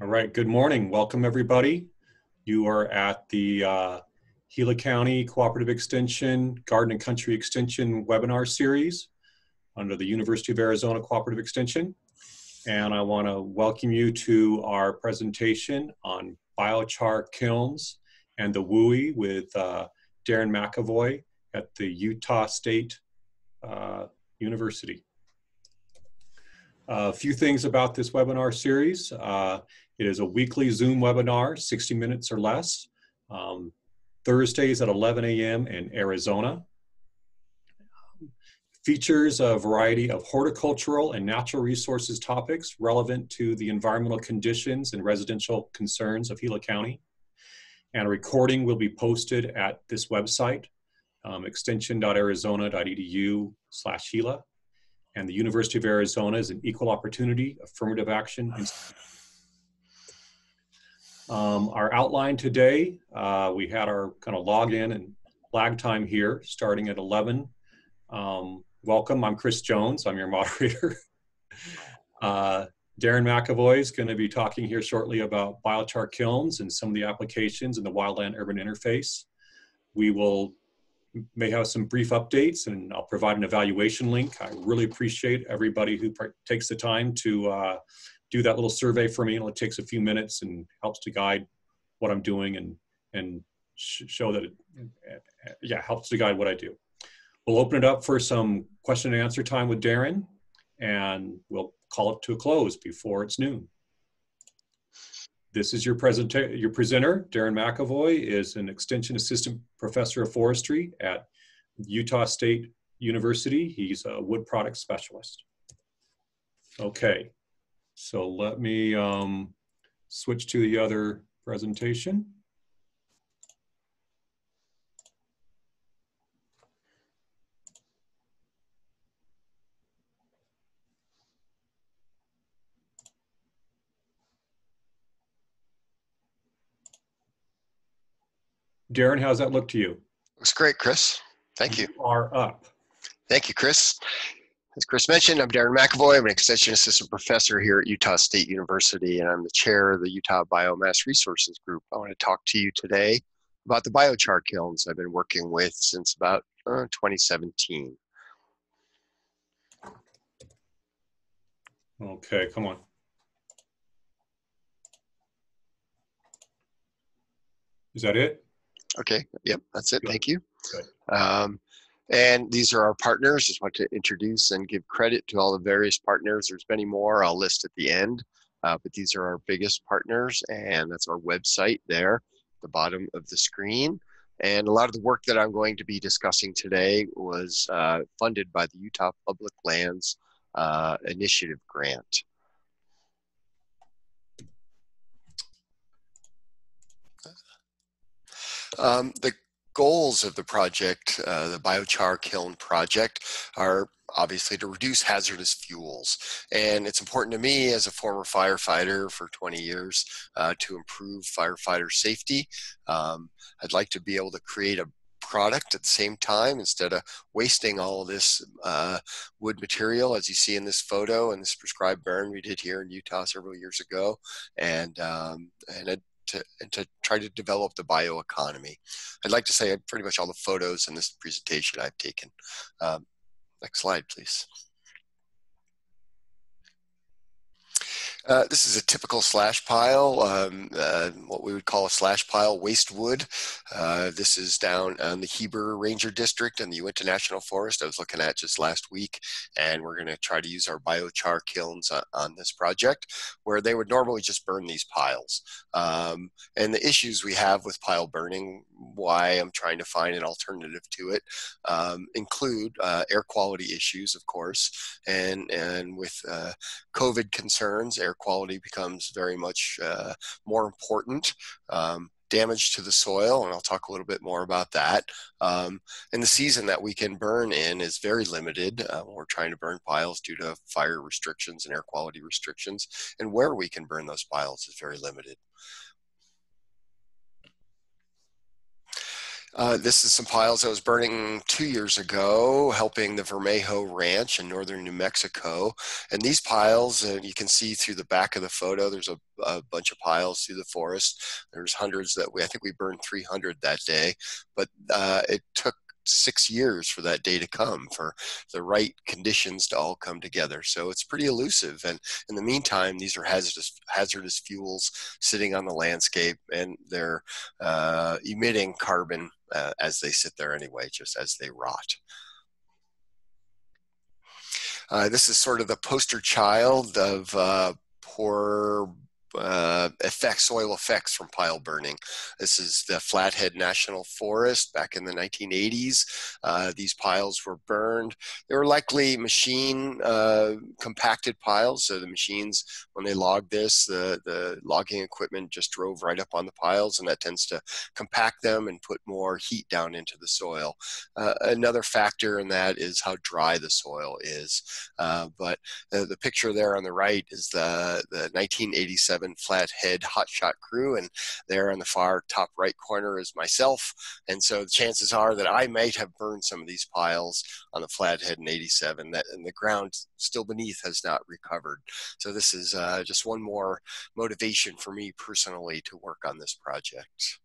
All right, good morning. Welcome, everybody. You are at the uh, Gila County Cooperative Extension Garden and Country Extension webinar series under the University of Arizona Cooperative Extension. And I want to welcome you to our presentation on biochar kilns and the WUI with uh, Darren McAvoy at the Utah State uh, University. A few things about this webinar series. Uh, it is a weekly Zoom webinar, 60 minutes or less, um, Thursdays at 11 a.m. in Arizona. Features a variety of horticultural and natural resources topics relevant to the environmental conditions and residential concerns of Gila County. And a recording will be posted at this website, um, extension.arizona.edu slash Gila and the University of Arizona is an equal opportunity affirmative action institute. Um, our outline today, uh, we had our kind of login and lag time here starting at 11. Um, welcome, I'm Chris Jones, I'm your moderator. uh, Darren McAvoy is going to be talking here shortly about biochar kilns and some of the applications in the wildland urban interface. We will may have some brief updates and I'll provide an evaluation link. I really appreciate everybody who takes the time to uh, do that little survey for me. It takes a few minutes and helps to guide what I'm doing and, and sh show that, it, yeah, helps to guide what I do. We'll open it up for some question and answer time with Darren and we'll call it to a close before it's noon. This is your, presenta- your presenter, Darren McAvoy, is an Extension Assistant Professor of Forestry at Utah State University. He's a wood product specialist. Okay, so let me um, switch to the other presentation. Darren, how's that look to you? Looks great, Chris. Thank you. You are up. Thank you, Chris. As Chris mentioned, I'm Darren McAvoy. I'm an extension assistant professor here at Utah State University, and I'm the chair of the Utah Biomass Resources Group. I want to talk to you today about the biochar kilns I've been working with since about uh, 2017. Okay, come on. Is that it? Okay. Yep. That's it. Good. Thank you. Um, and these are our partners. Just want to introduce and give credit to all the various partners. There's many more. I'll list at the end. Uh, but these are our biggest partners, and that's our website there, the bottom of the screen. And a lot of the work that I'm going to be discussing today was uh, funded by the Utah Public Lands uh, Initiative Grant. Um, the goals of the project, uh, the biochar kiln project, are obviously to reduce hazardous fuels. And it's important to me as a former firefighter for 20 years uh, to improve firefighter safety. Um, I'd like to be able to create a product at the same time instead of wasting all this uh, wood material as you see in this photo and this prescribed burn we did here in Utah several years ago and um, and to, and to try to develop the bioeconomy. I'd like to say pretty much all the photos in this presentation I've taken. Um, next slide, please. Uh, this is a typical slash pile, um, uh, what we would call a slash pile waste wood. Uh, this is down on the Heber Ranger District in the Uinta National Forest I was looking at just last week. And we're going to try to use our biochar kilns on, on, this project where they would normally just burn these piles. Um, and the issues we have with pile burning, why I'm trying to find an alternative to it, um, include uh, air quality issues, of course, and, and with uh, COVID concerns, air quality becomes very much uh, more important. Um, damage to the soil, and I'll talk a little bit more about that. Um, and the season that we can burn in is very limited. Uh, we're trying to burn piles due to fire restrictions and air quality restrictions, and where we can burn those piles is very limited. Uh, this is some piles I was burning two years ago, helping the Vermejo Ranch in northern New Mexico. And these piles, uh, you can see through the back of the photo, there's a, a, bunch of piles through the forest. There's hundreds that we, I think we burned 300 that day, but uh, it took six years for that day to come, for the right conditions to all come together. So it's pretty elusive. And in the meantime, these are hazardous hazardous fuels sitting on the landscape, and they're uh, emitting carbon uh, as they sit there anyway, just as they rot. Uh, this is sort of the poster child of uh, poor uh, effects, soil effects from pile burning. This is the Flathead National Forest back in the 1980s. Uh, these piles were burned. They were likely machine uh, compacted piles. So the machines, when they logged this, the, the logging equipment just drove right up on the piles, and that tends to compact them and put more heat down into the soil. Uh, another factor in that is how dry the soil is. Uh, but the, the picture there on the right is the, the 1987 flathead hotshot crew, and there on the far top right corner is myself. And so the chances are that I might have burned some of these piles on the flathead in 87 that and the ground still beneath has not recovered. So this is uh, just one more motivation for me personally to work on this project.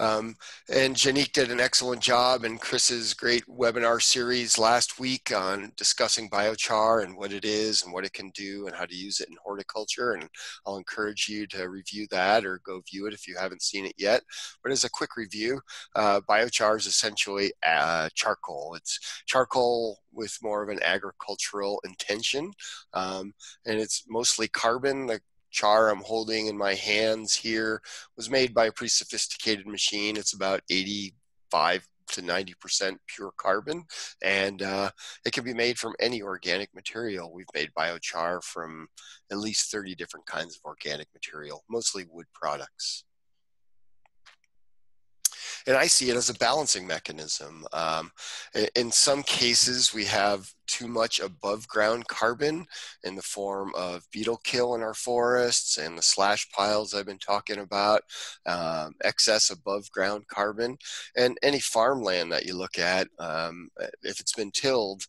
Um, and Janique did an excellent job in Chris's great webinar series last week on discussing biochar and what it is and what it can do and how to use it in horticulture. And I'll encourage you to review that or go view it if you haven't seen it yet. But as a quick review, uh, biochar is essentially uh, charcoal. It's charcoal with more of an agricultural intention. Um, and it's mostly carbon. The char I'm holding in my hands here was made by a pretty sophisticated machine. It's about 85 to 90% pure carbon, and uh, it can be made from any organic material. We've made biochar from at least 30 different kinds of organic material, mostly wood products and I see it as a balancing mechanism. Um, in some cases, we have too much above ground carbon in the form of beetle kill in our forests and the slash piles I've been talking about, um, excess above ground carbon. And any farmland that you look at, um, if it's been tilled,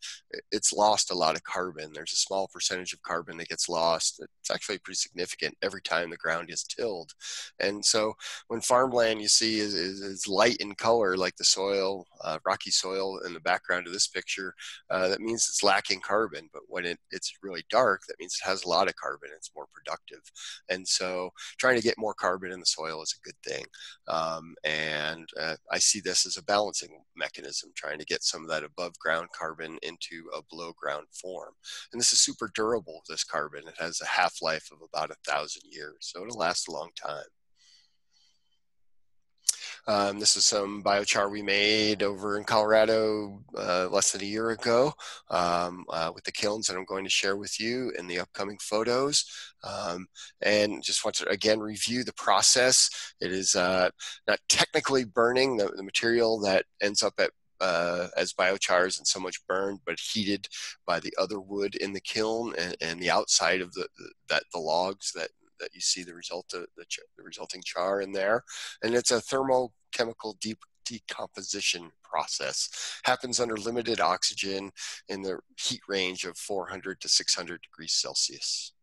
it's lost a lot of carbon. There's a small percentage of carbon that gets lost. It's actually pretty significant every time the ground is tilled. And so when farmland you see is, is, is light in color, like the soil, uh, rocky soil in the background of this picture, uh, that means it's lacking carbon, but when it, it's really dark, that means it has a lot of carbon. It's more productive. And so trying to get more carbon in the soil is a good thing. Um, and uh, I see this as a balancing mechanism, trying to get some of that above ground carbon into a below ground form. And this is super durable, this carbon. It has a half life of about a thousand years, so it'll last a long time. Um, this is some biochar we made over in Colorado uh, less than a year ago um, uh, with the kilns that I'm going to share with you in the upcoming photos. Um, and just want to again review the process. It is uh, not technically burning the, the material that ends up at uh, as biochars and so much burned, but heated by the other wood in the kiln and, and the outside of the, the, that the logs that that you see the result of the, ch- the resulting char in there. And it's a thermochemical deep decomposition process. Happens under limited oxygen in the heat range of 400 to 600 degrees Celsius.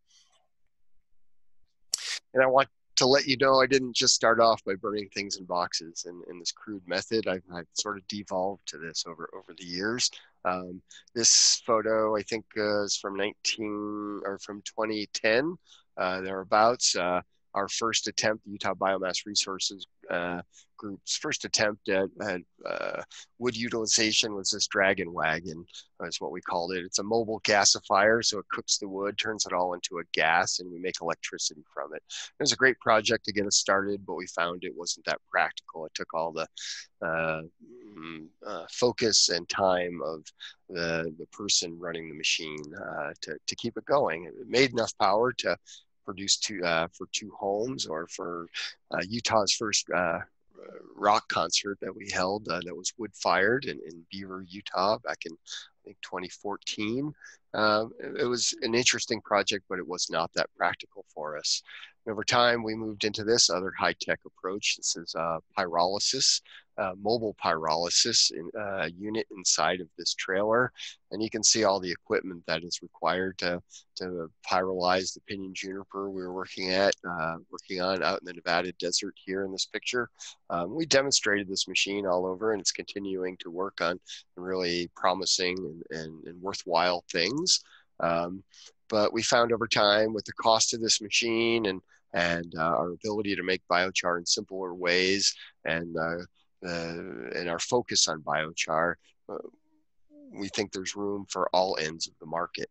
And I want to let you know I didn't just start off by burning things in boxes in, in this crude method. I've, I've, sort of devolved to this over over the years. Um, this photo I think uh, is from 19 or from 2010 uh, thereabouts. Uh, our first attempt, the Utah Biomass Resources uh, Group's first attempt at, at uh, wood utilization was this dragon wagon, is what we called it. It's a mobile gasifier, so it cooks the wood, turns it all into a gas, and we make electricity from it. It was a great project to get us started, but we found it wasn't that practical. It took all the uh, mm, uh, focus and time of the, the person running the machine uh, to, to keep it going. It made enough power to produced uh, for two homes or for uh, Utah's first uh, rock concert that we held uh, that was wood fired in, in Beaver, Utah back in I think 2014. Um, it was an interesting project, but it was not that practical for us. over time, we moved into this other high-tech approach. This is uh, pyrolysis, uh, mobile pyrolysis in, uh, unit inside of this trailer. And you can see all the equipment that is required to, to pyrolyze the pinyon juniper we were working at, uh, working on out in the Nevada desert here in this picture. Um, we demonstrated this machine all over and it's continuing to work on really promising and, and, and worthwhile things. Um, but we found over time with the cost of this machine and and uh, our ability to make biochar in simpler ways and uh, and our focus on biochar, uh, we think there's room for all ends of the market.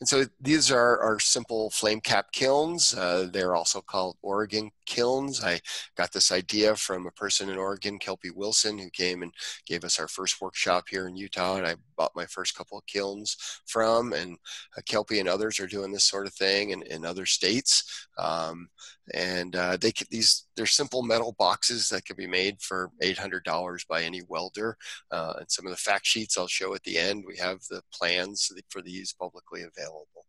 And so these are our simple flame cap kilns. Uh, they're also called Oregon kilns. I got this idea from a person in Oregon, Kelpie Wilson, who came and gave us our first workshop here in Utah. And I bought my first couple of kilns from. And uh, Kelpie and others are doing this sort of thing in, in other states. Um, and uh, they these they're simple metal boxes that can be made for $800 by any welder. Uh, and some of the fact sheets I'll show at the end. We have the plans for these publicly available.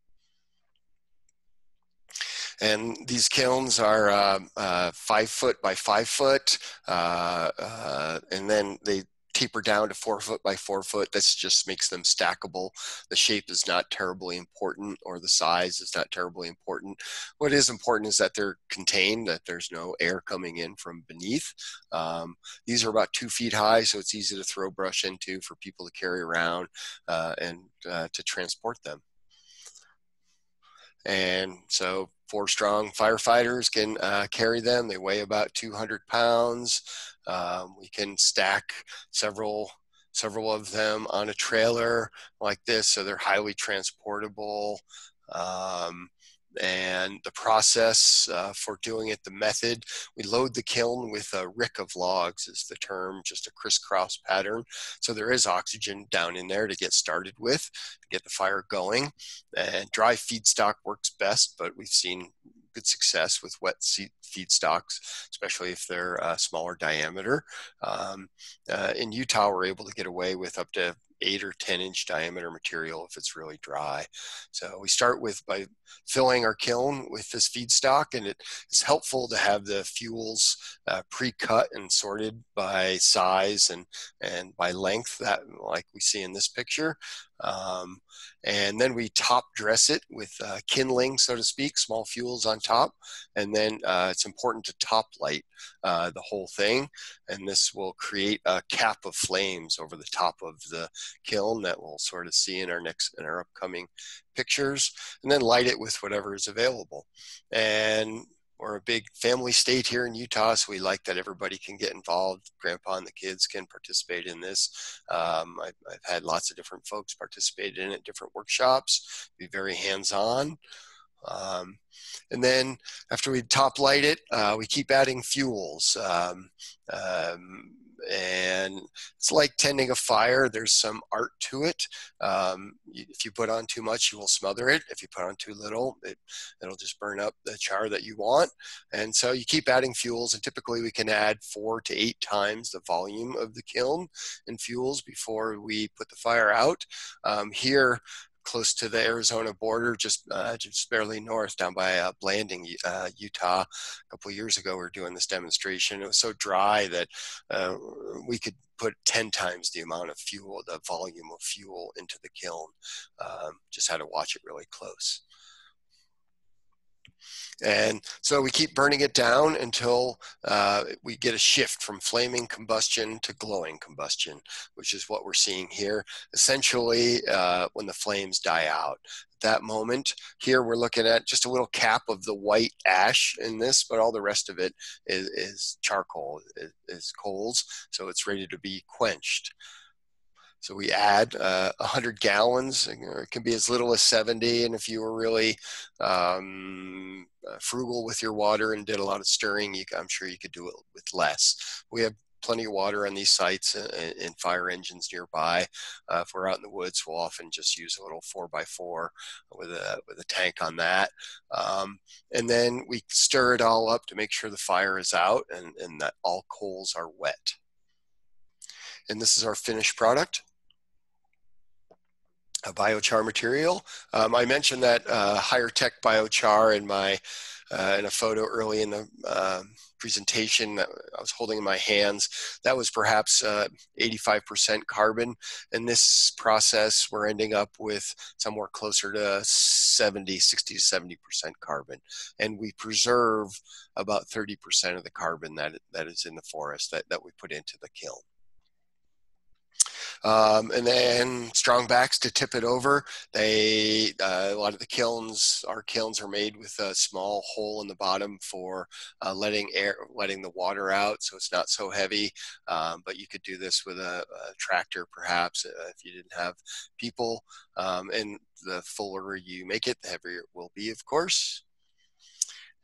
And these kilns are uh, uh, five foot by five foot, uh, uh, and then they taper down to four foot by four foot. This just makes them stackable. The shape is not terribly important, or the size is not terribly important. What is important is that they're contained, that there's no air coming in from beneath. Um, these are about two feet high, so it's easy to throw brush into for people to carry around uh, and uh, to transport them. And so four strong firefighters can uh, carry them. They weigh about 200 pounds. Um, we can stack several several of them on a trailer like this, so they're highly transportable. Um, and the process uh, for doing it, the method. We load the kiln with a rick of logs, is the term, just a crisscross pattern. So there is oxygen down in there to get started with, get the fire going. And dry feedstock works best, but we've seen good success with wet feedstocks, especially if they're uh, smaller diameter. Um, uh, in Utah, we're able to get away with up to eight or 10 inch diameter material if it's really dry. So we start with by filling our kiln with this feedstock and it is helpful to have the fuels uh, pre-cut and sorted by size and, and by length that like we see in this picture. Um, and then we top dress it with uh, kindling, so to speak, small fuels on top. And then uh, it's important to top light uh, the whole thing. And this will create a cap of flames over the top of the kiln that we'll sort of see in our next, in our upcoming pictures. And then light it with whatever is available. And we're a big family state here in Utah, so we like that everybody can get involved. Grandpa and the kids can participate in this. Um, I've, I've, had lots of different folks participate in it, different workshops, be very hands on. Um, and then after we top light it, uh, we keep adding fuels. Um, um and it's like tending a fire. There's some art to it. Um, if you put on too much, you will smother it. If you put on too little, it, it'll just burn up the char that you want. And so you keep adding fuels, and typically we can add four to eight times the volume of the kiln in fuels before we put the fire out. Um, here, close to the Arizona border, just uh, just barely north, down by uh, Blanding, uh, Utah. A couple years ago, we were doing this demonstration. It was so dry that uh, we could put 10 times the amount of fuel, the volume of fuel into the kiln. Um, just had to watch it really close. And so we keep burning it down until uh, we get a shift from flaming combustion to glowing combustion, which is what we're seeing here. Essentially, uh, when the flames die out. That moment here, we're looking at just a little cap of the white ash in this, but all the rest of it is, is charcoal, is, is coals, so it's ready to be quenched. So we add uh, 100 gallons, it can be as little as 70. And if you were really um, uh, frugal with your water and did a lot of stirring, you, I'm sure you could do it with less. We have plenty of water on these sites and, and fire engines nearby. Uh, if we're out in the woods, we'll often just use a little four by four with a with a tank on that, um, and then we stir it all up to make sure the fire is out and, and that all coals are wet. And this is our finished product. Biochar material. Um, I mentioned that uh, higher tech biochar in my uh, in a photo early in the uh, presentation that I was holding in my hands. That was perhaps 85% uh, carbon. In this process, we're ending up with somewhere closer to 70, 60 to 70% carbon. And we preserve about 30% of the carbon that, that is in the forest that, that we put into the kiln. Um, and then strong backs to tip it over. They uh, a lot of the kilns, our kilns are made with a small hole in the bottom for uh, letting air, letting the water out, so it's not so heavy. Um, but you could do this with a, a tractor, perhaps, uh, if you didn't have people. Um, and the fuller you make it, the heavier it will be, of course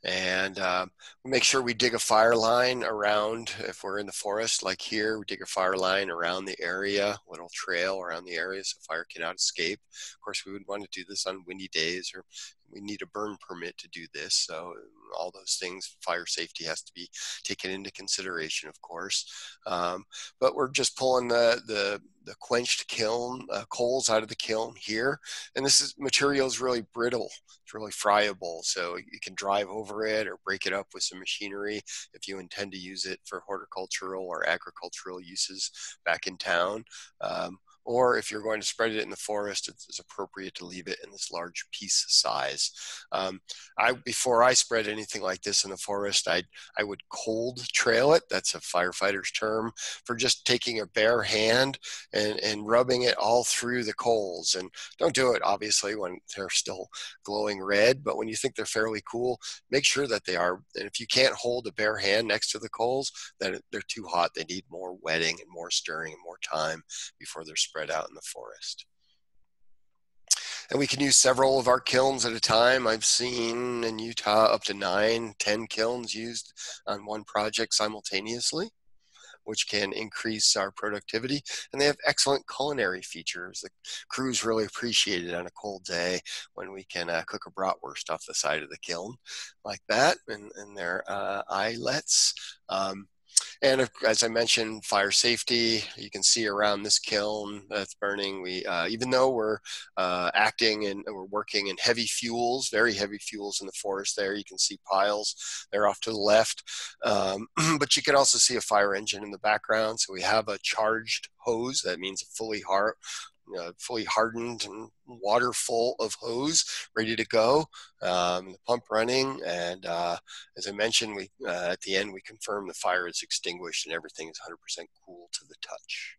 and um, make sure we dig a fire line around if we're in the forest like here we dig a fire line around the area little trail around the area so fire cannot escape. Of course we would want to do this on windy days or we need a burn permit to do this so all those things fire safety has to be taken into consideration of course. Um, but we're just pulling the the the quenched kiln uh, coals out of the kiln here and this is material is really brittle it's really friable so you can drive over it or break it up with some machinery if you intend to use it for horticultural or agricultural uses back in town. Um, or if you're going to spread it in the forest, it's, appropriate to leave it in this large piece size. Um, I before I spread anything like this in the forest, I I would cold trail it. That's a firefighter's term for just taking a bare hand and and rubbing it all through the coals. And don't do it obviously when they're still glowing red, but when you think they're fairly cool, make sure that they are. And if you can't hold a bare hand next to the coals, then they're too hot. They need more wetting and more stirring and more time before they're spread out in the forest. And we can use several of our kilns at a time. I've seen in Utah up to nine, ten kilns used on one project simultaneously, which can increase our productivity. And they have excellent culinary features. The crews really appreciate it on a cold day when we can uh, cook a bratwurst off the side of the kiln like that and, and their uh, eyelets. Um, and as I mentioned, fire safety, you can see around this kiln that's burning. We, uh, even though we're uh, acting and we're working in heavy fuels, very heavy fuels in the forest there, you can see piles. They're off to the left. Um, but you can also see a fire engine in the background. So we have a charged hose. That means a fully hard, uh, fully hardened and water full of hose ready to go um, the pump running. And uh, as i mentioned we uh, at the end we confirm the fire is extinguished and everything is 100% cool to the touch.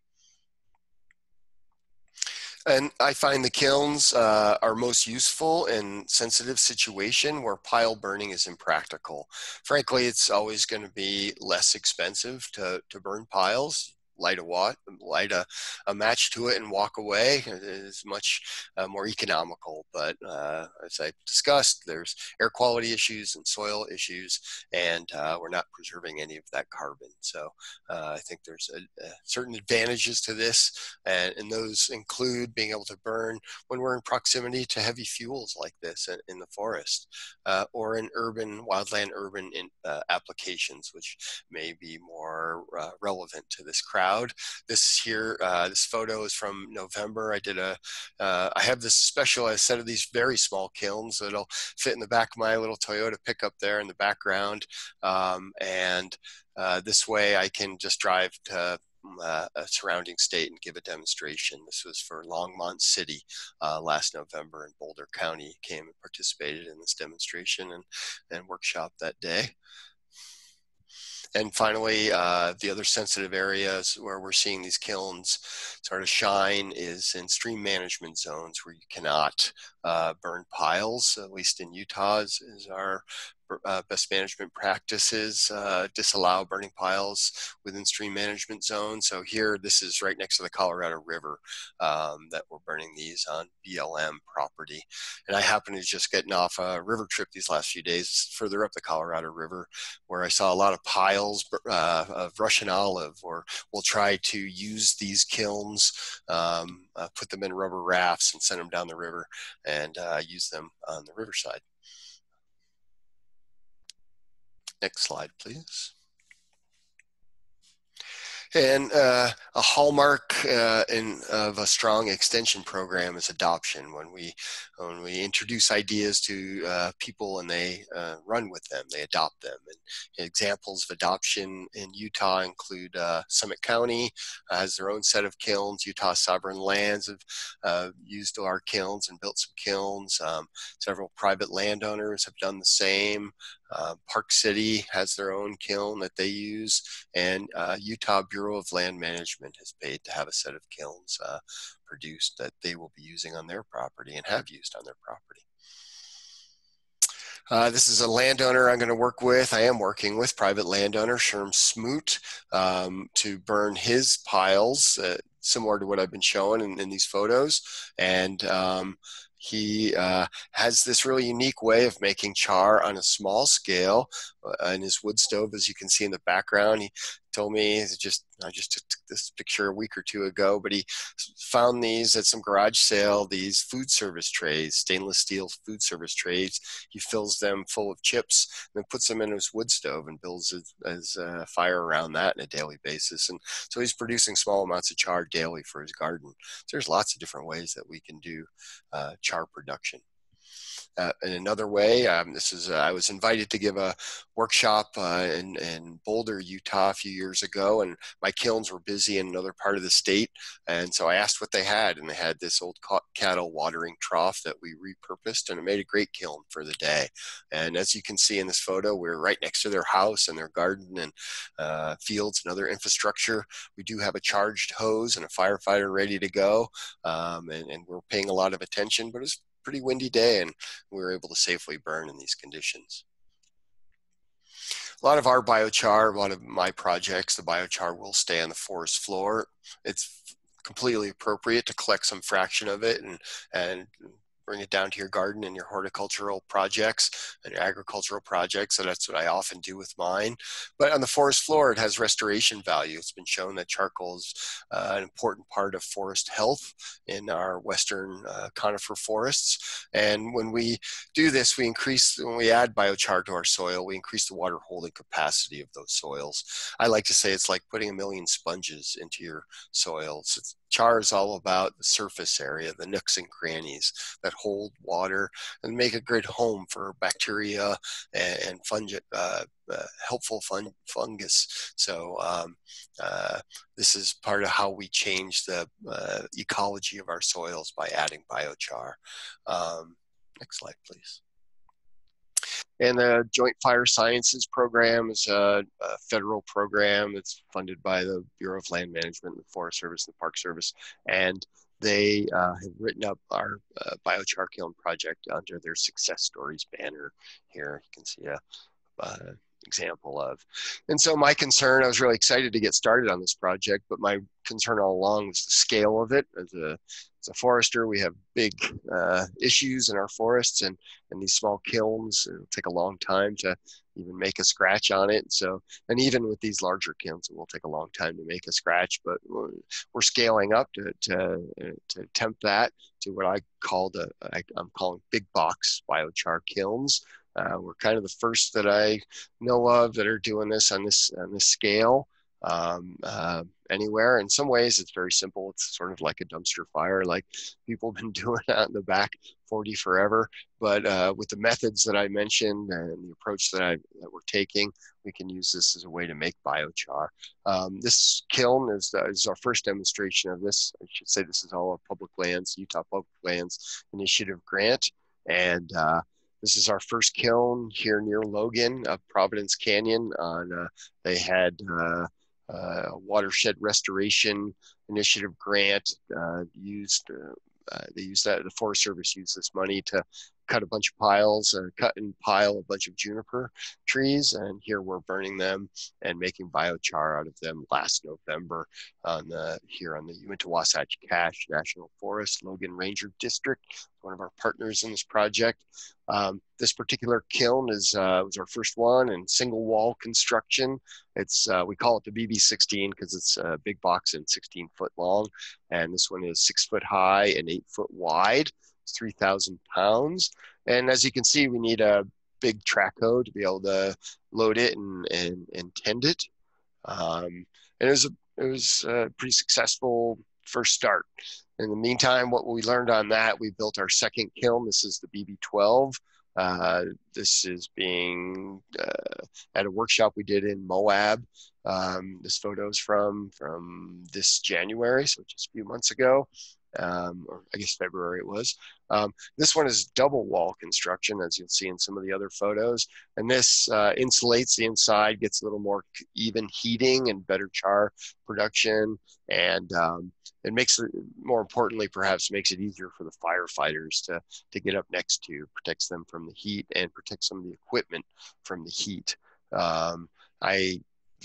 And I find the kilns uh, are most useful in sensitive situation where pile burning is impractical. Frankly, it's always going to be less expensive to, to burn piles light a watt, light a, a match to it and walk away is much uh, more economical. But uh, as I discussed, there's air quality issues and soil issues, and uh, we're not preserving any of that carbon. So uh, I think there's a, a certain advantages to this, and, and, those include being able to burn when we're in proximity to heavy fuels like this in, in the forest, uh, or in urban, wildland urban in, uh, applications, which may be more relevant to this crowd crowd. This here, uh, this photo is from November. I did a, uh, I have this specialized set of these very small kilns that'll fit in the back of my little Toyota pickup there in the background. Um, and uh, this way I can just drive to uh, a surrounding state and give a demonstration. This was for Longmont City uh, last November, and Boulder County came and participated in this demonstration and, and workshop that day. And finally, uh, the other sensitive areas where we're seeing these kilns sort of shine is in stream management zones where you cannot uh, burn piles, at least in Utah is, is our uh, best management practices uh, disallow burning piles within stream management zones. So here, this is right next to the Colorado River um, that we're burning these on BLM property. And I happen to just getting off a river trip these last few days further up the Colorado River, where I saw a lot of piles uh, of Russian olive, or we'll try to use these kilns, um, uh, put them in rubber rafts and send them down the river and uh, use them on the riverside. Next slide, please. And uh, a hallmark uh, in, of a strong extension program is adoption. When we when we introduce ideas to uh, people and they uh, run with them, they adopt them. And examples of adoption in Utah include uh, Summit County has their own set of kilns. Utah Sovereign Lands have uh, used our kilns and built some kilns. Um, several private landowners have done the same. Uh, Park City has their own kiln that they use, and uh, Utah Bureau of Land Management has paid to have a set of kilns uh, produced that they will be using on their property and have used on their property. Uh, this is a landowner I'm going to work with. I am working with private landowner Sherm Smoot um, to burn his piles, uh, similar to what I've been showing in, in these photos. And um, he uh, has this really unique way of making char on a small scale uh, in his wood stove, as you can see in the background. He told me just I just took this picture a week or two ago, but he found these at some garage sale. These food service trays, stainless steel food service trays. He fills them full of chips, and then puts them in his wood stove and builds his, his uh, fire around that on a daily basis. And so he's producing small amounts of char daily for his garden. So there's lots of different ways that we can do uh, char production. Uh, in another way, um, this is uh, I was invited to give a workshop uh, in, in Boulder, Utah, a few years ago, and my kilns were busy in another part of the state, and so I asked what they had, and they had this old cattle watering trough that we repurposed, and it made a great kiln for the day. And as you can see in this photo, we're right next to their house and their garden and uh, fields and other infrastructure. We do have a charged hose and a firefighter ready to go, um, and, and we're paying a lot of attention, but it's pretty windy day and we were able to safely burn in these conditions. A lot of our biochar, a lot of my projects, the biochar will stay on the forest floor. It's completely appropriate to collect some fraction of it and, and bring it down to your garden and your horticultural projects and your agricultural projects. So that's what I often do with mine. But on the forest floor, it has restoration value. It's been shown that charcoal is uh, an important part of forest health in our western uh, conifer forests. And when we do this, we increase, when we add biochar to our soil, we increase the water holding capacity of those soils. I like to say it's like putting a million sponges into your soils. It's, char is all about the surface area, the nooks and crannies that hold water and make a good home for bacteria and, and fungi, uh, uh, helpful fun, fungus. So um, uh, this is part of how we change the uh, ecology of our soils by adding biochar. Um, next slide, please. And the Joint Fire Sciences Program is a, a, federal program that's funded by the Bureau of Land Management, the Forest Service, and the Park Service. And they uh, have written up our uh, biochar kiln project under their success stories banner here. You can see a, example of. And so my concern, I was really excited to get started on this project, but my concern all along was the scale of it. As a forester, we have big uh, issues in our forests and, and these small kilns, it'll take a long time to even make a scratch on it. So, and even with these larger kilns, it will take a long time to make a scratch, but we're scaling up to, to, to attempt that to what I call the, I, I'm calling big box biochar kilns. Uh, we're kind of the first that I know of that are doing this on this on this scale um, uh, anywhere. In some ways, it's very simple. It's sort of like a dumpster fire, like people have been doing out in the back 40 forever. But uh, with the methods that I mentioned and the approach that I that we're taking, we can use this as a way to make biochar. Um, this kiln is, uh, is our first demonstration of this. I should say this is all a public lands, Utah Public Lands Initiative grant. And uh, this is our first kiln here near Logan, uh, Providence Canyon. On uh, they had uh, uh watershed restoration initiative grant uh, used. Uh, they used that. The Forest Service used this money to cut a bunch of piles, cut and pile a bunch of juniper trees, and here we're burning them and making biochar out of them last November on the here on the Uinta Wasatch Cache National Forest, Logan Ranger District, one of our partners in this project. Um, this particular kiln is uh, was our first one in single wall construction. It's uh, we call it the BB16 because it's a big box and 16 foot long, and this one is six foot high and eight foot wide. 3,000 pounds. And as you can see, we need a big track hoe to be able to load it and, and, and tend it. Um, and it was a it was a pretty successful first start. In the meantime, what we learned on that, we built our second kiln. This is the BB12. Uh, this is being uh, at a workshop we did in Moab. Um, this photo is from from this January, so just a few months ago um, or I guess February it was. Um, this one is double wall construction, as you'll see in some of the other photos. And this uh, insulates the inside, gets a little more even heating and better char production. And um, it makes it, more importantly, perhaps makes it easier for the firefighters to, to get up next to, protects them from the heat and protects some of the equipment from the heat. Um, I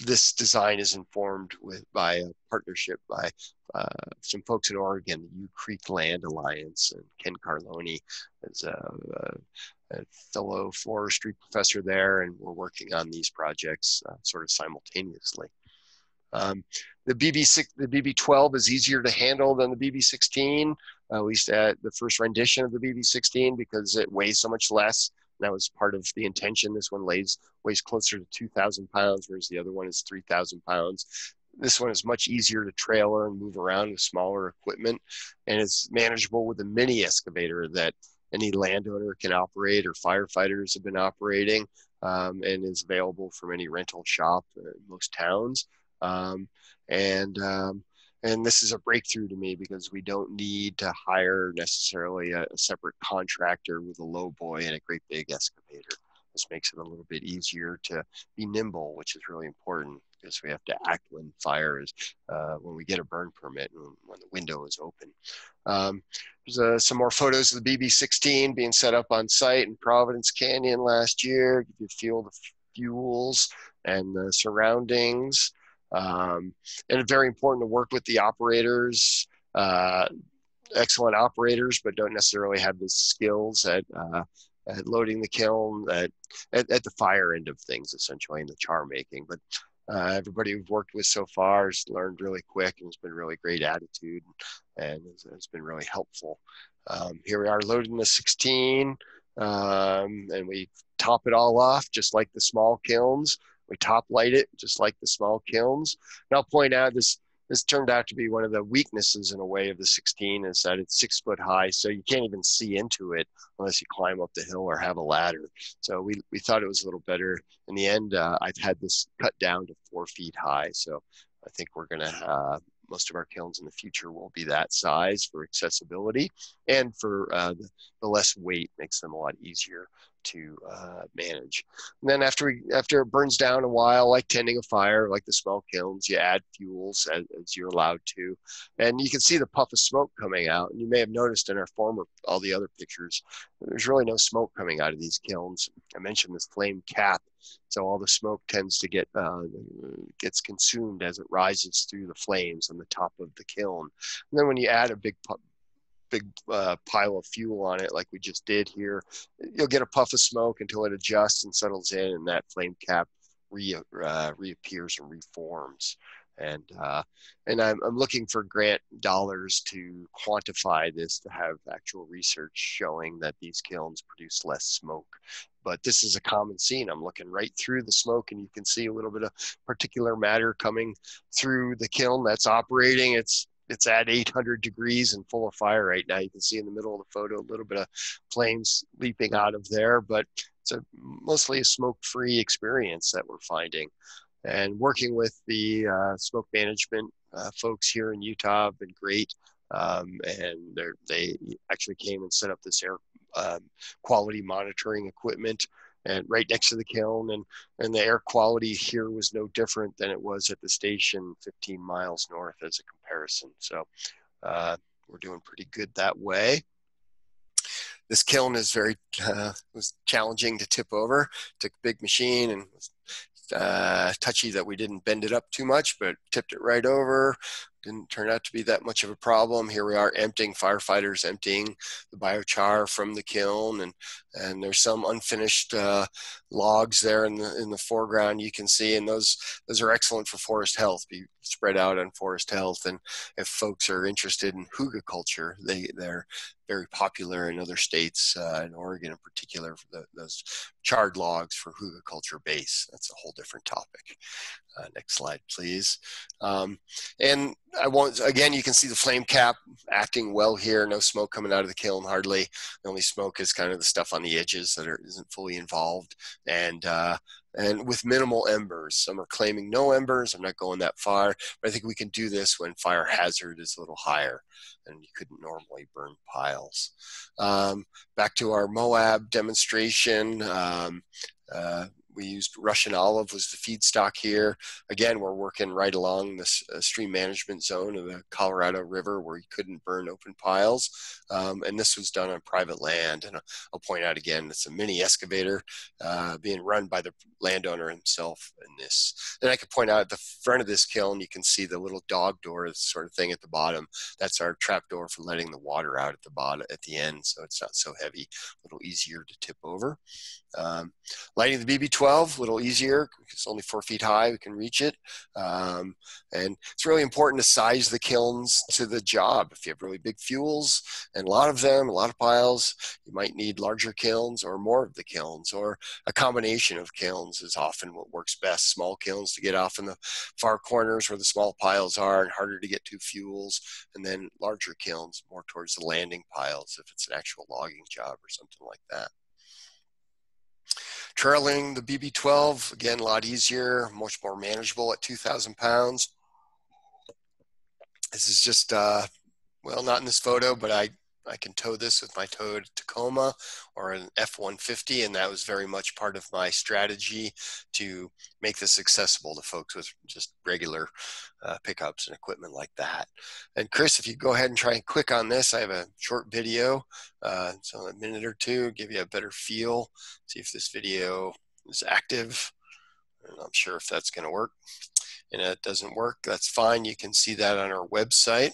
this design is informed with by a partnership by uh, some folks in Oregon, the Yew Creek Land Alliance, and Ken Carloni is a, a, a, fellow forestry professor there, and we're working on these projects uh, sort of simultaneously. Um, the BB6, the BB12 is easier to handle than the BB16, at least at the first rendition of the BB16, because it weighs so much less that was part of the intention. This one weighs weighs closer to 2,000 pounds, whereas the other one is 3,000 pounds. This one is much easier to trailer and move around with smaller equipment, and it's manageable with a mini excavator that any landowner can operate or firefighters have been operating, um, and is available from any rental shop in most towns. Um, and um, and this is a breakthrough to me because we don't need to hire necessarily a, a separate contractor with a low boy and a great big excavator. This makes it a little bit easier to be nimble, which is really important because we have to act when fire is, uh, when we get a burn permit and when the window is open. Um, there's uh, some more photos of the BB-16 being set up on site in Providence Canyon last year. Give you feel the fuels and the surroundings. Um, and very important to work with the operators, uh, excellent operators, but don't necessarily have the skills at, uh, at loading the kiln, at, at, at, the fire end of things, essentially, in the char making. But uh, everybody we've worked with so far has learned really quick and has been really great attitude and it's, it's been really helpful. Um, here we are loading the 16 um, and we top it all off just like the small kilns. We top light it just like the small kilns. And I'll point out this this turned out to be one of the weaknesses in a way of the 16 is that it's six foot high, so you can't even see into it unless you climb up the hill or have a ladder. So we, we thought it was a little better. In the end, uh, I've had this cut down to four feet high. So I think we're going to, uh, most of our kilns in the future will be that size for accessibility and for uh, the, the less weight makes them a lot easier to uh, manage. And then after we, after it burns down a while, like tending a fire, like the small kilns, you add fuels as, as, you're allowed to, and you can see the puff of smoke coming out. And you may have noticed in our former all the other pictures, there's really no smoke coming out of these kilns. I mentioned this flame cap, so all the smoke tends to get uh, gets consumed as it rises through the flames on the top of the kiln. And then when you add a big big uh, pile of fuel on it like we just did here, you'll get a puff of smoke until it adjusts and settles in, and that flame cap re, uh, reappears and reforms. And uh, and I'm, I'm looking for grant dollars to quantify this to have actual research showing that these kilns produce less smoke. But this is a common scene. I'm looking right through the smoke, and you can see a little bit of particular matter coming through the kiln that's operating. It's it's at 800 degrees and full of fire right now. You can see in the middle of the photo a little bit of flames leaping out of there, but it's a mostly a smoke-free experience that we're finding. And working with the uh, smoke management uh, folks here in Utah have been great. Um, and they actually came and set up this air um, quality monitoring equipment and right next to the kiln and and the air quality here was no different than it was at the station 15 miles north as a comparison. So uh, we're doing pretty good that way. This kiln is very uh, was challenging to tip over. Took a big machine and was uh, touchy that we didn't bend it up too much, but tipped it right over. Didn't turn out to be that much of a problem. Here we are emptying, firefighters emptying the biochar from the kiln, and and there's some unfinished uh, logs there in the in the foreground you can see, and those those are excellent for forest health. Be spread out on forest health, and if folks are interested in hugelkultur, they they're very popular in other states, uh, in Oregon in particular, the, those charred logs for hugelkultur base. That's a whole different topic. Uh, next slide, please. Um, and I want again, you can see the flame cap acting well here. No smoke coming out of the kiln hardly. The only smoke is kind of the stuff on the edges that are, isn't fully involved, and uh, and with minimal embers. Some are claiming no embers. I'm not going that far, but I think we can do this when fire hazard is a little higher and you couldn't normally burn piles. Um, back to our Moab demonstration. Um, uh, we used Russian olive was the feedstock here. Again, we're working right along this uh, stream management zone of the Colorado River where you couldn't burn open piles. Um, and this was done on private land. And I'll point out again, it's a mini excavator uh, being run by the landowner himself in this. And I could point out at the front of this kiln, you can see the little dog door sort of thing at the bottom. That's our trap door for letting the water out at the bottom at the end. So it's not so heavy, a little easier to tip over. Um, lighting the BB12, a little easier. It's only four feet high. We can reach it. Um, and it's really important to size the kilns to the job. If you have really big fuels and a lot of them, a lot of piles, you might need larger kilns or more of the kilns or a combination of kilns is often what works best. Small kilns to get off in the far corners where the small piles are and harder to get to fuels and then larger kilns more towards the landing piles if it's an actual logging job or something like that. Trailing the BB12, again, a lot easier, much more manageable at 2,000 pounds. This is just, uh, well, not in this photo, but I I can tow this with my Toyota Tacoma or an F-150, and that was very much part of my strategy to make this accessible to folks with just regular uh, pickups and equipment like that. And Chris, if you go ahead and try and click on this, I have a short video, uh, so a minute or two, give you a better feel, see if this video is active. I'm not sure if that's going to work. And if it doesn't work, that's fine. You can see that on our website.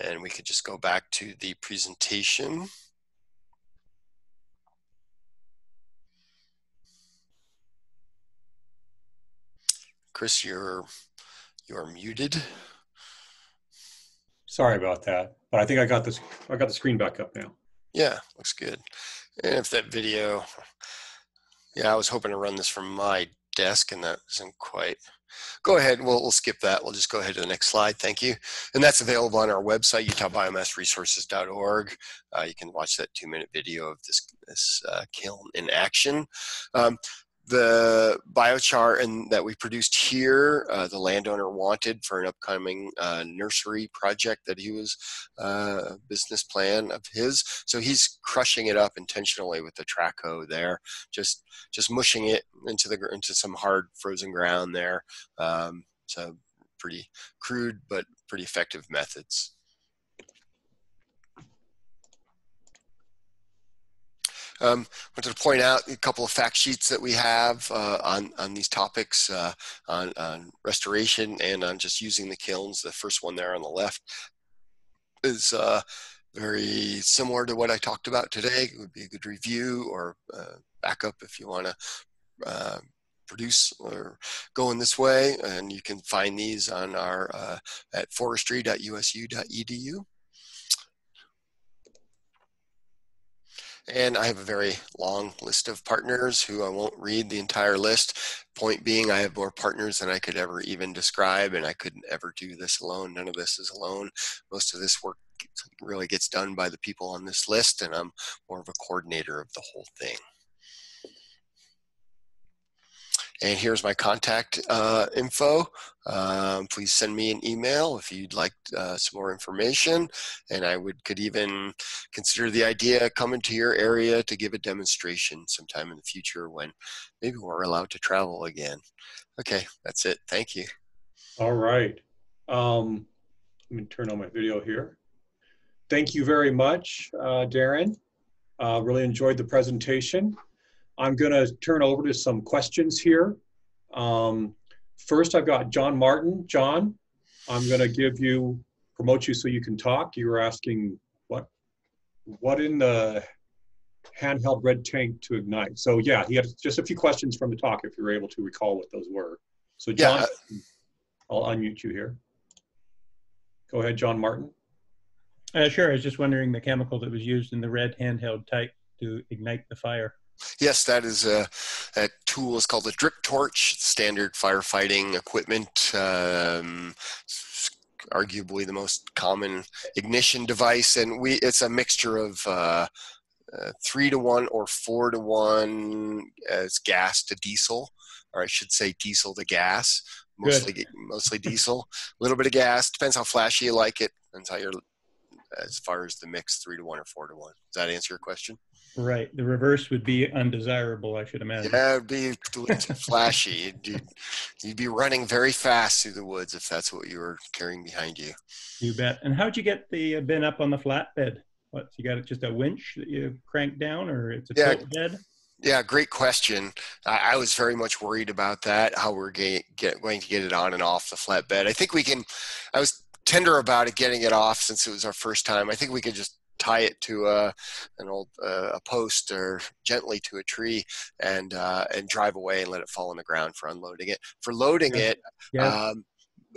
And we could just go back to the presentation. Chris, you're you're muted. Sorry about that, but I think I got this. I got the screen back up now. Yeah, looks good. And if that video, yeah, I was hoping to run this from my desk, and that isn't quite Go ahead. We'll, we'll skip that. We'll just go ahead to the next slide. Thank you. And that's available on our website, utahbiomassresources.org. Uh, you can watch that two minute video of this, this uh, kiln in action. Um, the biochar and that we produced here, uh, the landowner wanted for an upcoming uh, nursery project that he was uh, business plan of his. So he's crushing it up intentionally with the track hoe there, just just mushing it into the into some hard frozen ground there. Um, so pretty crude but pretty effective methods. Um, wanted to point out a couple of fact sheets that we have uh, on, on these topics uh, on, on, restoration and on just using the kilns. The first one there on the left is uh, very similar to what I talked about today. It would be a good review or uh, backup if you want to uh, produce or go in this way. And you can find these on our uh, at forestry.usu.edu. And I have a very long list of partners who I won't read the entire list. Point being, I have more partners than I could ever even describe, and I couldn't ever do this alone. None of this is alone. Most of this work really gets done by the people on this list, and I'm more of a coordinator of the whole thing. And here's my contact uh, info. Um, please send me an email if you'd like uh, some more information. And I would could even consider the idea coming to your area to give a demonstration sometime in the future when maybe we're allowed to travel again. Okay, that's it. Thank you. All right. Um, let me turn on my video here. Thank you very much, uh, Darren. Uh, really enjoyed the presentation. I'm going to turn over to some questions here. Um, first, I've got John Martin. John, I'm going to give you, promote you so you can talk. You were asking what, what in the handheld red tank to ignite? So yeah, he had just a few questions from the talk if you were able to recall what those were. So John, yeah. I'll unmute you here. Go ahead, John Martin. Uh, sure. I was just wondering the chemical that was used in the red handheld type to ignite the fire. Yes, that is a, a tool is called a drip torch, standard firefighting equipment. Um, arguably the most common ignition device, and we it's a mixture of uh, uh, three to one or four to one as gas to diesel, or I should say diesel to gas. Mostly, Good. mostly diesel. A little bit of gas depends how flashy you like it. Depends how you're as far as the mix, three to one or four to one. Does that answer your question? Right. The reverse would be undesirable, I should imagine. Yeah, it'd be flashy. You'd, you'd, be running very fast through the woods if that's what you were carrying behind you. You bet. And how'd you get the uh, bin up on the flatbed? What, you got just a winch that you crank down, or it's a yeah. tilt bed? Yeah, great question. I, I, was very much worried about that, how we're get, get, going to get it on and off the flatbed. I think we can, I was tender about it getting it off since it was our first time. I think we could just tie it to a, an old uh, a post or gently to a tree and uh, and drive away and let it fall on the ground for unloading it. For loading it, yeah. Um,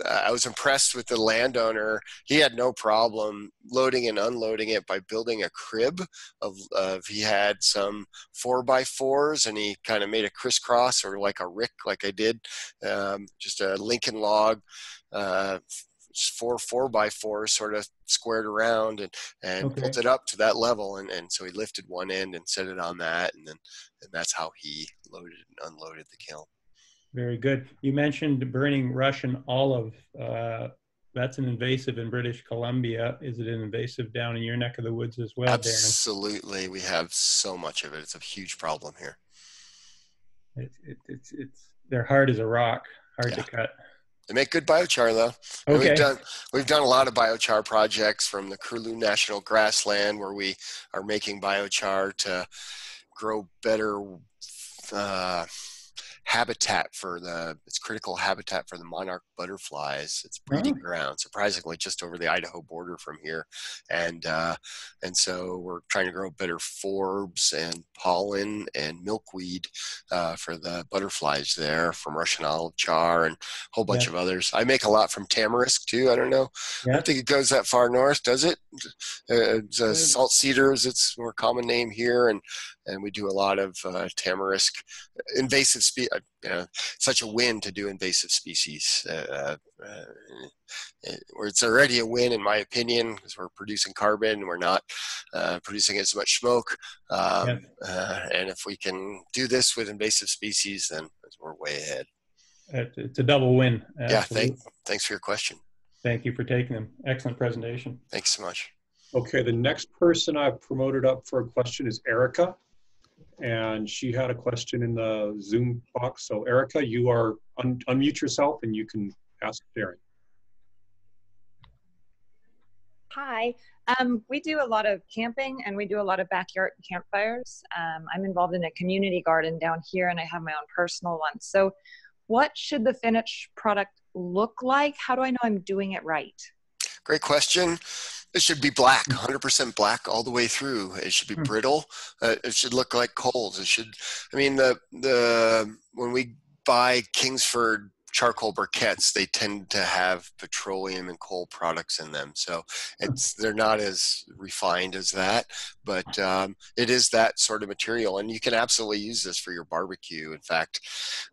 I was impressed with the landowner. He had no problem loading and unloading it by building a crib of, of he had some four by fours and he kind of made a crisscross or like a rick like I did, um, just a Lincoln log, uh, four four by four sort of squared around and and okay. built it up to that level and and so he lifted one end and set it on that and then and that's how he loaded and unloaded the kiln very good you mentioned burning russian olive uh, that's an invasive in British Columbia. Is it an invasive down in your neck of the woods as well? Absolutely, Darren? we have so much of it. It's a huge problem here. It's it, it's it's they're hard as a rock, hard yeah. to cut. They make good biochar though. Okay. We've done we've done a lot of biochar projects from the Curlew National Grassland where we are making biochar to grow better uh, habitat for the it's critical habitat for the monarch butterflies its breeding oh. ground surprisingly just over the idaho border from here and uh, and so we're trying to grow better forbs and pollen and milkweed uh, for the butterflies there from russian olive char and a whole bunch yeah. of others i make a lot from tamarisk too i don't know yeah. i don't think it goes that far north does it uh, uh, salt cedars, its more common name here and and we do a lot of uh, tamarisk invasive species. Uh, you know, such a win to do invasive species, uh, uh, where it's already a win in my opinion because we're producing carbon, we're not uh, producing as much smoke, um, yeah. and if we can do this with invasive species, then we're way ahead. It's a double win. Absolutely. Yeah, thank, thanks for your question. Thank you for taking them. Excellent presentation. Thanks so much. Okay, the next person I've promoted up for a question is Erica and she had a question in the Zoom box. So Erica, you are un unmute yourself and you can ask Darren. Hi, um, we do a lot of camping and we do a lot of backyard campfires. Um, I'm involved in a community garden down here and I have my own personal one. So what should the finished product look like? How do I know I'm doing it right? Great question. It should be black, 100% black all the way through. It should be hmm. brittle. Uh, it should look like coals. It should. I mean, the the when we buy Kingsford charcoal briquettes, they tend to have petroleum and coal products in them. So it's they're not as refined as that, but um, it is that sort of material, and you can absolutely use this for your barbecue. In fact,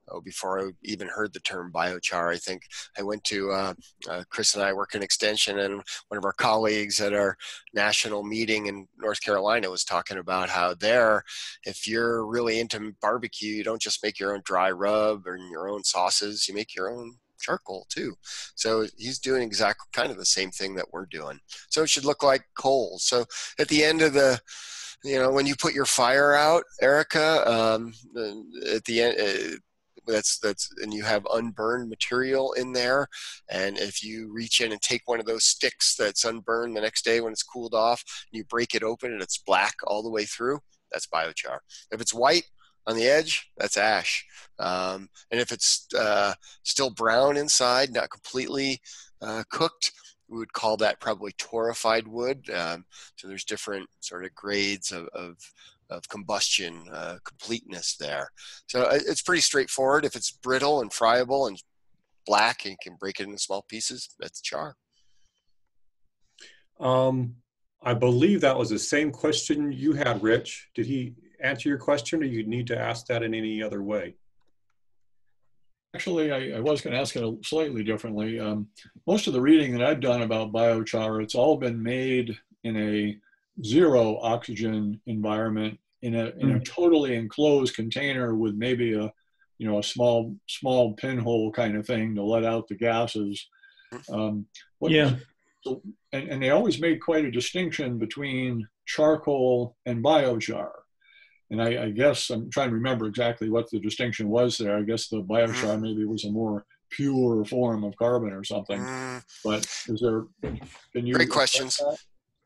oh, before I even heard the term biochar, I think I went to uh, uh, Chris and I work in extension, and one of our colleagues at our national meeting in North Carolina was talking about how there, if you're really into barbecue, you don't just make your own dry rub or your own sauces, you make your own charcoal too. So he's doing exactly kind of the same thing that we're doing. So it should look like coal. So at the end of the, you know, when you put your fire out, Erica, um, at the end, uh, that's that's and you have unburned material in there and if you reach in and take one of those sticks that's unburned the next day when it's cooled off and you break it open and it's black all the way through that's biochar if it's white on the edge, that's ash. Um, and if it's uh, still brown inside, not completely uh, cooked, we would call that probably torrefied wood. Um, so there's different sort of grades of, of, of combustion uh, completeness there. So uh, it's pretty straightforward. If it's brittle and friable and black and can break it into small pieces, that's char. Um, I believe that was the same question you had, Rich. Did he answer your question or you need to ask that in any other way? Actually, I, I was going to ask it slightly differently. Um, most of the reading that I've done about biochar, it's all been made in a zero oxygen environment in a, in a hmm. totally enclosed container with maybe a you know a small small pinhole kind of thing to let out the gases. Um, yeah. And, and they always made quite a distinction between charcoal and biochar. And I, I, guess I'm trying to remember exactly what the distinction was there. I guess the biochar mm-hmm. maybe was a more pure form of carbon or something. Mm. But is there? Can you? Great questions.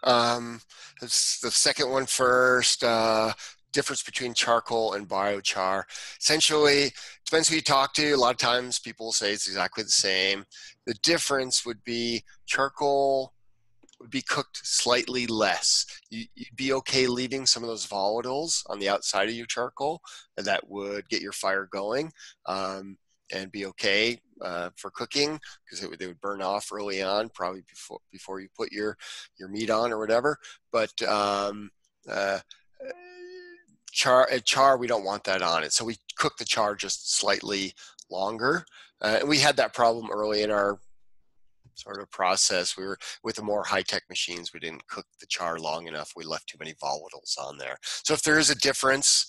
Um, the second one first. Uh, difference between charcoal and biochar. Essentially, depends who you talk to. A lot of times people say it's exactly the same. The difference would be charcoal would be cooked slightly less. You, would be okay leaving some of those volatiles on the outside of your charcoal, and that would get your fire going um, and be okay uh, for cooking because they would burn off early on, probably before before you put your your meat on or whatever. But um, uh, char char we don't want that on it, so we cook the char just slightly longer. Uh, and we had that problem early in our sort of process. We were with the more high tech machines, we didn't cook the char long enough. We left too many volatiles on there. So if there is a difference,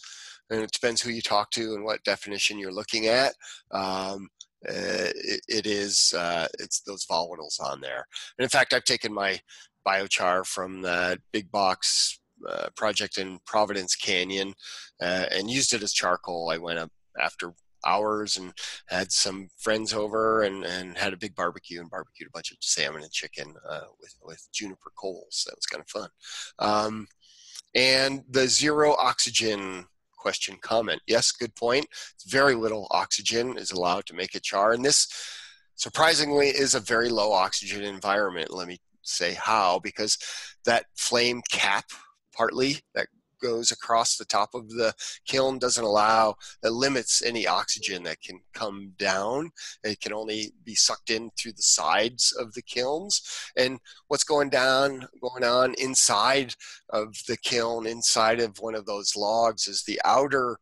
and it depends who you talk to and what definition you're looking at. Um, uh, it, it is uh, it's those volatiles on there. And in fact, I've taken my biochar from the big box uh, project in Providence Canyon uh, and used it as charcoal. I went up after hours and had some friends over and, and had a big barbecue and barbecued a bunch of salmon and chicken uh, with, with juniper coals. That was kind of fun. Um, and the zero oxygen question comment. Yes, good point. Very little oxygen is allowed to make a char. And this surprisingly is a very low oxygen environment. Let me say how, because that flame cap partly that goes across the top of the kiln doesn't allow that limits any oxygen that can come down. It can only be sucked in through the sides of the kilns. And what's going down going on inside of the kiln inside of one of those logs is the outer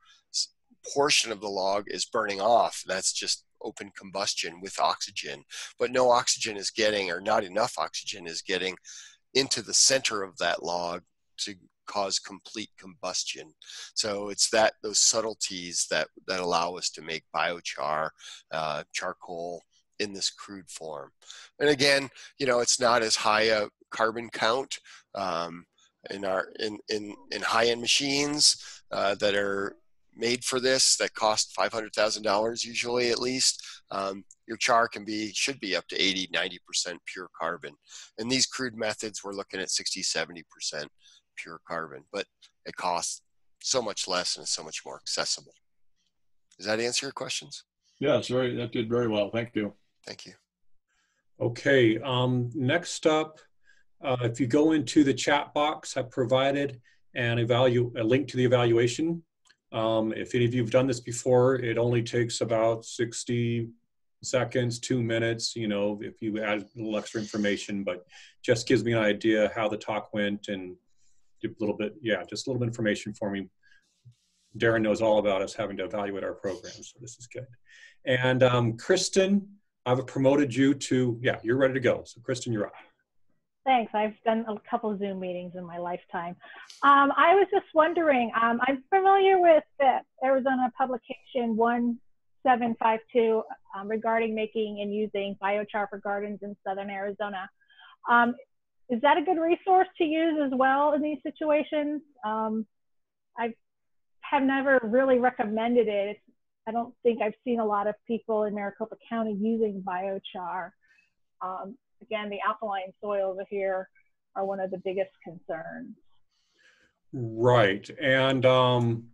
portion of the log is burning off. That's just open combustion with oxygen. But no oxygen is getting or not enough oxygen is getting into the center of that log to cause complete combustion. So it's that those subtleties that that allow us to make biochar, uh, charcoal in this crude form. And again, you know, it's not as high a carbon count um, in our in in in high end machines uh, that are made for this that cost $500,000 usually at least. Um, your char can be, should be up to 80, 90% pure carbon. And these crude methods, we're looking at 60, 70% pure carbon, but it costs so much less and it's so much more accessible. Does that answer your questions? Yes, very, that did very well. Thank you. Thank you. Okay, um, next up, uh, if you go into the chat box I provided and evaluate a link to the evaluation. Um, if any of you have done this before, it only takes about 60 seconds, two minutes, you know, if you add a little extra information, but just gives me an idea how the talk went and a little bit, yeah, just a little bit information for me. Darren knows all about us having to evaluate our programs, so this is good. And um, Kristen, I've promoted you to, yeah, you're ready to go. So Kristen, you're up. Thanks. I've done a couple Zoom meetings in my lifetime. Um, I was just wondering, um, I'm familiar with the Arizona publication 1752 um, regarding making and using biochar for gardens in southern Arizona. Is that a good resource to use as well in these situations? Um, I have never really recommended it. I don't think I've seen a lot of people in Maricopa County using biochar. Um, again, the alkaline soils over here are one of the biggest concerns. Right. And um,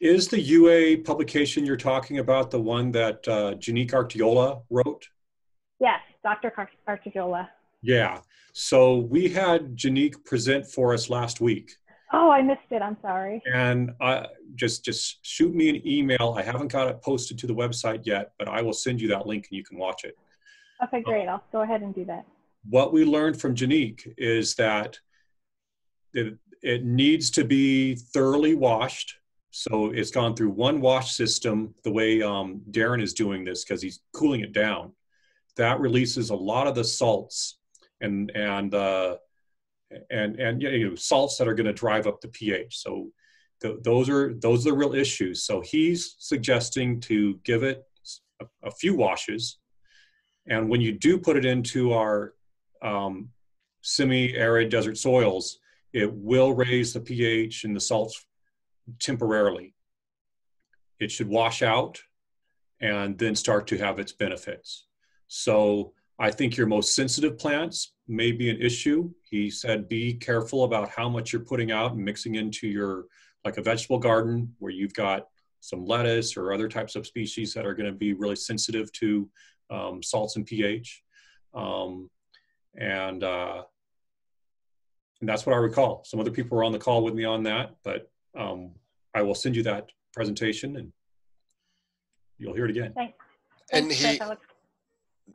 is the UA publication you're talking about the one that uh, Janick Artiola wrote? Yes, Dr. Artiola. Yeah. So we had Janick present for us last week. Oh, I missed it. I'm sorry. And uh, just just shoot me an email. I haven't got it posted to the website yet, but I will send you that link and you can watch it. Okay, great. I'll go ahead and do that. What we learned from Janick is that it, it needs to be thoroughly washed. So it's gone through one wash system the way um, Darren is doing this because he's cooling it down. That releases a lot of the salts and and uh, and and you know, salts that are going to drive up the pH. So th- those are those are the real issues. So he's suggesting to give it a, a few washes, and when you do put it into our um, semi-arid desert soils, it will raise the pH and the salts temporarily. It should wash out and then start to have its benefits. So I think your most sensitive plants may be an issue. He said be careful about how much you're putting out and mixing into your, like a vegetable garden where you've got some lettuce or other types of species that are going to be really sensitive to um, salts and pH. Um, and uh, and that's what I recall. Some other people were on the call with me on that, but um, I will send you that presentation and you'll hear it again. Thanks. And Thanks, he- Alex.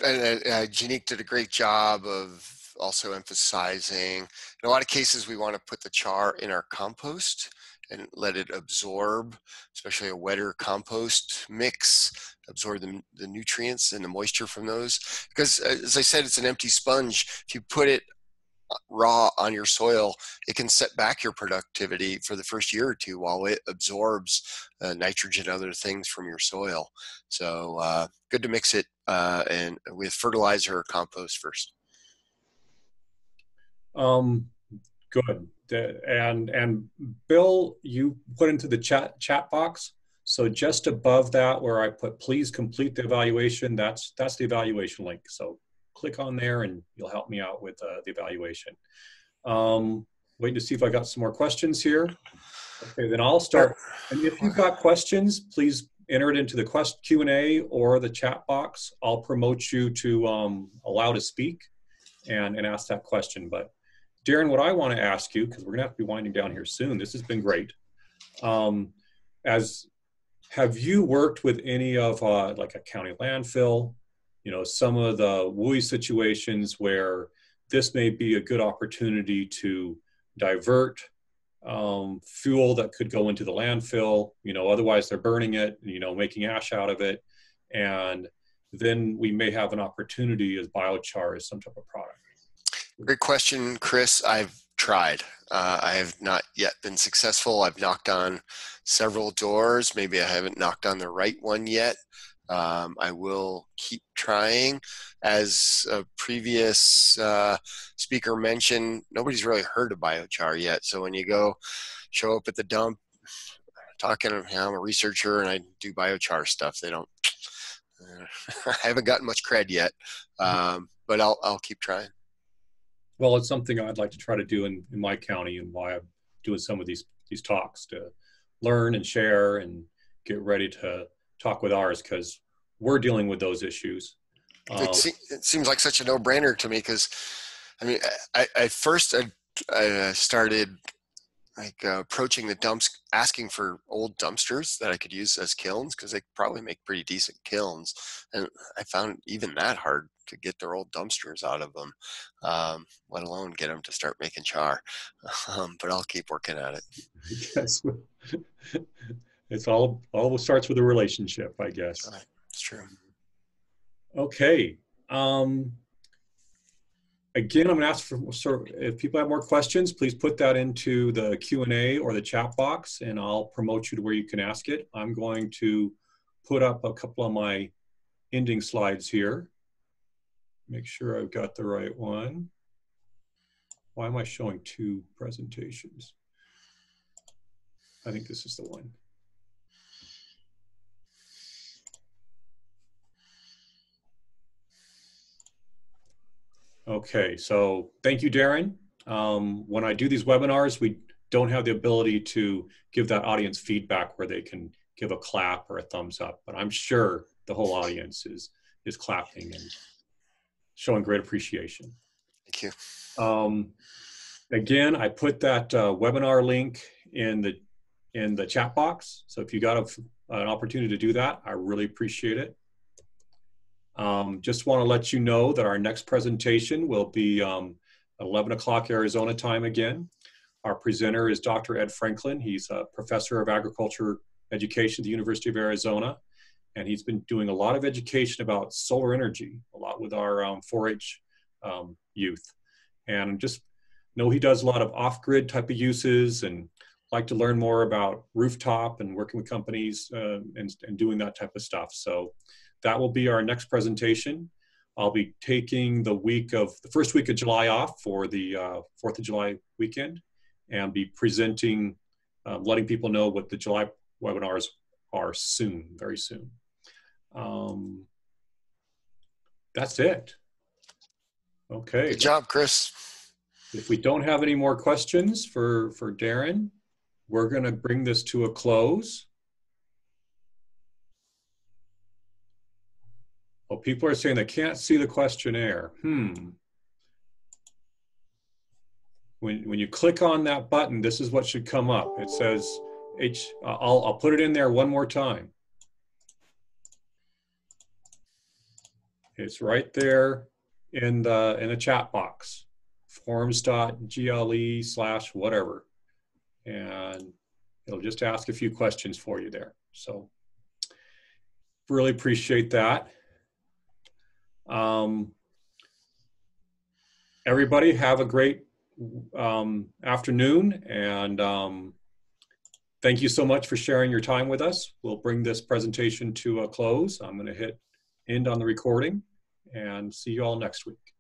And uh, Janick did a great job of also emphasizing in a lot of cases we want to put the char in our compost and let it absorb especially a wetter compost mix absorb the, the nutrients and the moisture from those. Because uh, as i said it's an empty sponge. If you put it raw on your soil it can set back your productivity for the first year or two while it absorbs uh, nitrogen other things from your soil so uh, good to mix it uh, and with fertilizer or compost first. Um, good. And and Bill, you put into the chat chat box. So just above that, where I put please complete the evaluation, that's that's the evaluation link. So click on there, and you'll help me out with uh, the evaluation. Um, waiting to see if I got some more questions here. Okay, then I'll start. And if you've got questions, please enter it into the quest Q and A or the chat box. I'll promote you to um, allow to speak and and ask that question. But Darren, what I want to ask you, because we're going to have to be winding down here soon, this has been great. Um, as have you worked with any of uh, like a county landfill? You know, some of the WUI situations where this may be a good opportunity to divert um, fuel that could go into the landfill. You know, otherwise they're burning it, you know, making ash out of it, and then we may have an opportunity as biochar as some type of product. Great question, Chris. I've tried. Uh, I have not yet been successful. I've knocked on several doors. Maybe I haven't knocked on the right one yet. Um, I will keep trying. As a previous uh, speaker mentioned, nobody's really heard of biochar yet. So when you go show up at the dump, talking, you know, I'm a researcher and I do biochar stuff. They don't. I haven't gotten much cred yet, um, but I'll I'll keep trying. Well, it's something I'd like to try to do in, in my county and why I'm doing some of these these talks to learn and share and get ready to talk with ours because we're dealing with those issues. Um, It, se- it seems like such a no-brainer to me because, I mean, I, I first I, I uh, started like uh, approaching the dumps, asking for old dumpsters that I could use as kilns because they probably make pretty decent kilns, and I found even that hard to get their old dumpsters out of them, um, let alone get them to start making char. Um, but I'll keep working at it. Yes. It's all all starts with a relationship, I guess. It's true. Okay. Um, again, I'm going to ask for sort of if people have more questions, please put that into the Q and A or the chat box, and I'll promote you to where you can ask it. I'm going to put up a couple of my ending slides here. Make sure I've got the right one. Why am I showing two presentations? I think this is the one. Okay, so thank you, Darren. Um, when I do these webinars, we don't have the ability to give that audience feedback where they can give a clap or a thumbs up, but I'm sure the whole audience is is clapping and showing great appreciation. Thank you. Um, again, I put that uh, webinar link in the in the chat box. So if you got a, an opportunity to do that, I really appreciate it. Um, just want to let you know that our next presentation will be um, 11 o'clock Arizona time again. Our presenter is Dr. Ed Franklin. He's a professor of agriculture education at the University of Arizona, and he's been doing a lot of education about solar energy, a lot with our um, 4-H um, youth. And just know he does a lot of off-grid type of uses and like to learn more about rooftop and working with companies uh, and, and doing that type of stuff. So that will be our next presentation. I'll be taking the week of the first week of July off for the uh, 4th of July weekend and be presenting, um, letting people know what the July webinars are soon, very soon. Um, that's it. Okay. Good job, Chris. If we don't have any more questions for, for Darren, we're going to bring this to a close. Well, people are saying they can't see the questionnaire. Hmm. When, when you click on that button, this is what should come up. It says, H, I'll, I'll put it in there one more time. It's right there in the, in the chat box, forms.gle slash whatever. And it'll just ask a few questions for you there. So really appreciate that. Um, everybody have a great um, afternoon and um, thank you so much for sharing your time with us. We'll bring this presentation to a close. I'm going to hit end on the recording and see you all next week.